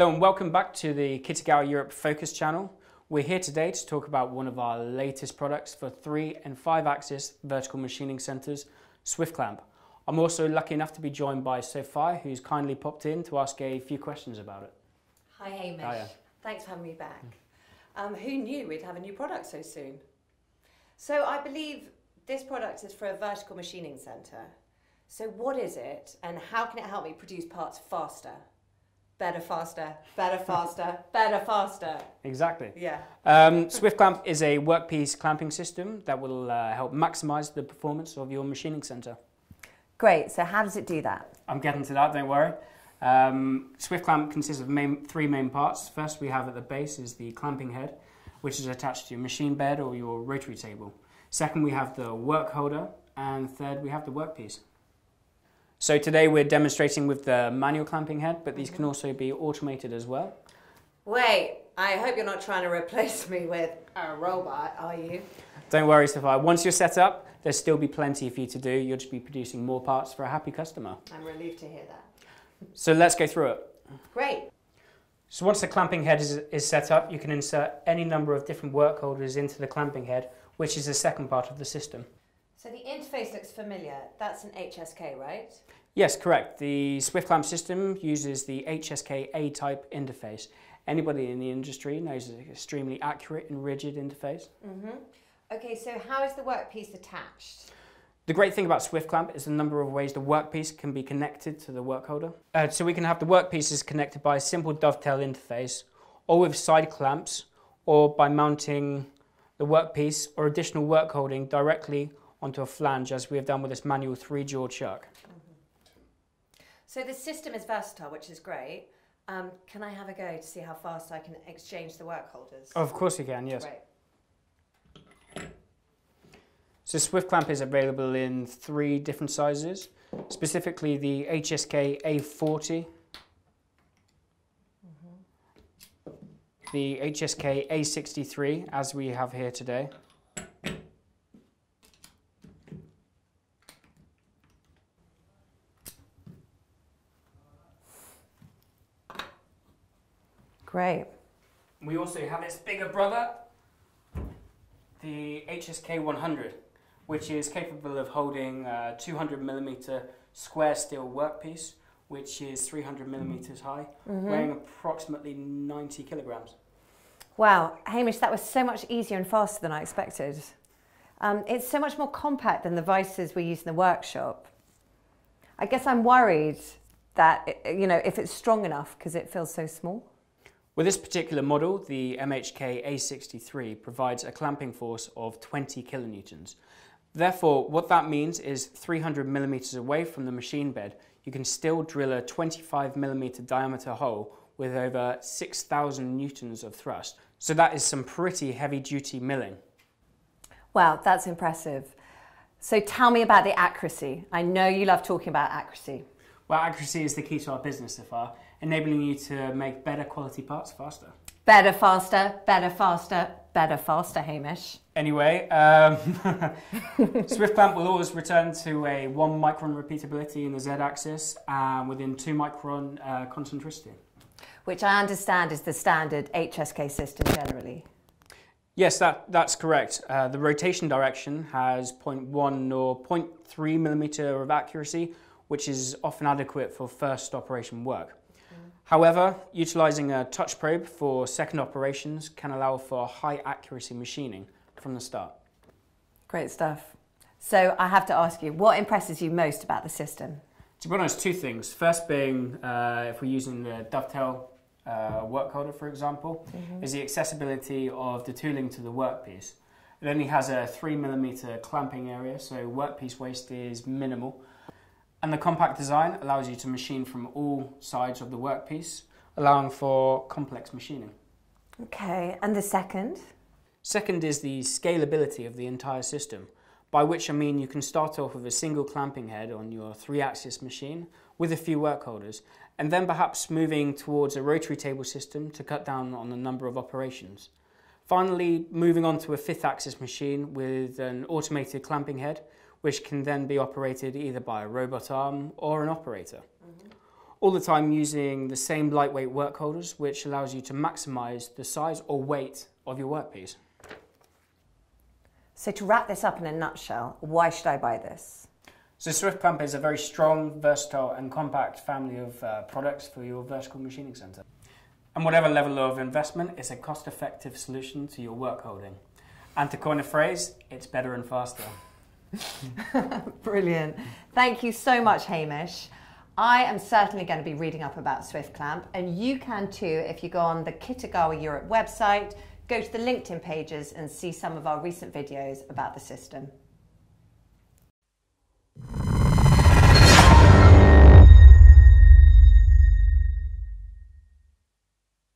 Hello and welcome back to the Kitagawa Europe Focus channel. We're here today to talk about one of our latest products for three and five axis vertical machining centers, Swift Klamp. I'm also lucky enough to be joined by Sophie, who's kindly popped in to ask a few questions about it. Hi Hamish. Hiya. Thanks for having me back. Um, who knew we'd have a new product so soon? So I believe this product is for a vertical machining centre. So what is it and how can it help me produce parts faster? Better, faster, better, faster, better, faster. Exactly. Yeah. Um, Swift Klamp is a workpiece clamping system that will uh, help maximize the performance of your machining center. Great. So how does it do that? I'm getting to that, don't worry. Um, Swift Klamp consists of main, three main parts. First, we have at the base is the clamping head, which is attached to your machine bed or your rotary table. Second, we have the work holder, and third, we have the workpiece. So today we're demonstrating with the manual clamping head, but these can also be automated as well. Wait, I hope you're not trying to replace me with a robot, are you? Don't worry, Sophia. Once you're set up, there'll still be plenty for you to do. You'll just be producing more parts for a happy customer. I'm relieved to hear that. So let's go through it. Great. So once the clamping head is, is set up, you can insert any number of different work holders into the clamping head, which is the second part of the system. So the interface looks familiar. That's an HSK, right? Yes, correct. The Swift Klamp system uses the HSK A-type interface. Anybody in the industry knows it's an extremely accurate and rigid interface. Mm-hmm. Okay, so how is the workpiece attached? The great thing about Swift Klamp is the number of ways the workpiece can be connected to the work holder. Uh, so we can have the workpieces connected by a simple dovetail interface, or with side clamps, or by mounting the workpiece or additional work holding directly onto a flange, as we have done with this manual three-jaw chuck. So the system is versatile, which is great. Um, can I have a go to see how fast I can exchange the work holders? Of course you can, yes. Great. So Swift Klamp is available in three different sizes, specifically the HSK A40, the HSK A63 as we have here today, Great. We also have its bigger brother, the HSK 100, which is capable of holding a 200 millimeter square steel workpiece, which is 300 millimeters high, weighing approximately 90 kilograms. Wow, Hamish, that was so much easier and faster than I expected. Um, it's so much more compact than the vices we use in the workshop. I guess I'm worried that, it- you know, if it's strong enough because it feels so small. With this particular model, the MHK A63 provides a clamping force of 20 kilonewtons. Therefore, what that means is 300 millimeters away from the machine bed, you can still drill a 25 millimeter diameter hole with over 6,000 newtons of thrust. So that is some pretty heavy duty milling. Wow, that's impressive. So tell me about the accuracy. I know you love talking about accuracy. Well, accuracy is the key to our business so far, enabling you to make better quality parts faster. Better, faster, better, faster, better, faster, Hamish. Anyway, um, Swift Klamp will always return to a one micron repeatability in the z-axis and within two micron uh, concentricity. Which I understand is the standard HSK system generally. Yes, that, that's correct. Uh, the rotation direction has 0.1 or 0.3 millimeter of accuracy, which is often adequate for first operation work. However, utilizing a touch probe for second operations can allow for high accuracy machining from the start. Great stuff. So I have to ask you, what impresses you most about the system? To be honest, two things. First being, uh, if we're using the dovetail uh, work holder, for example, is the accessibility of the tooling to the workpiece. It only has a three millimeter clamping area, so workpiece waste is minimal. And the compact design allows you to machine from all sides of the workpiece, allowing for complex machining. Okay, and the second? Second is the scalability of the entire system, by which I mean you can start off with a single clamping head on your three axis machine with a few work holders, and then perhaps moving towards a rotary table system to cut down on the number of operations. Finally, moving on to a fifth axis machine with an automated clamping head, which can then be operated either by a robot arm or an operator. all the time using the same lightweight work holders, which allows you to maximize the size or weight of your workpiece. So to wrap this up in a nutshell, why should I buy this? So Swift Klamp is a very strong, versatile and compact family of uh, products for your vertical machining center. And whatever level of investment, it's a cost-effective solution to your work holding. And to coin a phrase, it's better and faster. Brilliant. Thank you so much, Hamish. I am certainly going to be reading up about Swift Klamp, and you can too if you go on the Kitagawa Europe website, go to the LinkedIn pages, and see some of our recent videos about the system.